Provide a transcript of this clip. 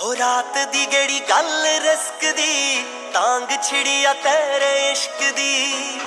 ਹੋ ਰਾਤ ਦੀ ਗੜੀ ਗੱਲ ਰਸਕਦੀ ਤਾਂਗ ਛਿੜਿਆ ਤੇਰੇ ਇਸ਼ਕ ਦੀ।